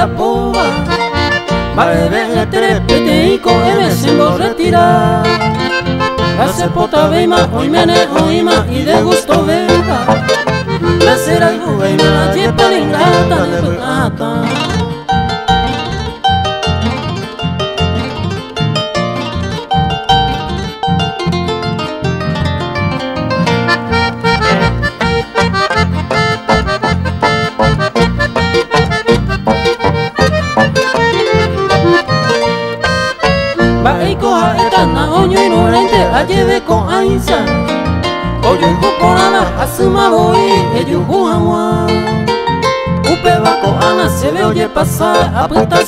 media púa. Va a beberle y con él se retira La sepota veima, hoy mene oima y de gusto vega La cera y me la lleva de plata Baikoa eta na oño inorente ayebe ko ainsa Oyo kokoraba asuma boi eyu huawa Upe bako ana se ve oye pasar apunta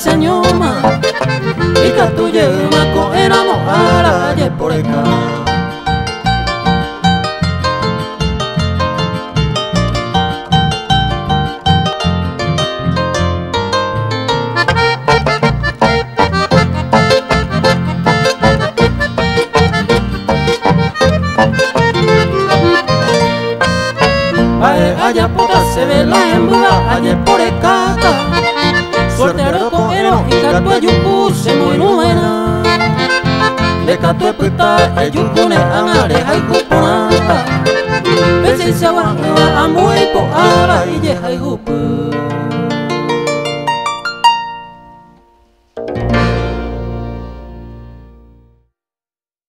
Allá poca se ve la hembra, aye por cata Suerte roco ero y gato ayuku se muy nuena De gato epita ayukune angare haikupona Besi sawa amuipo ara ije haikupu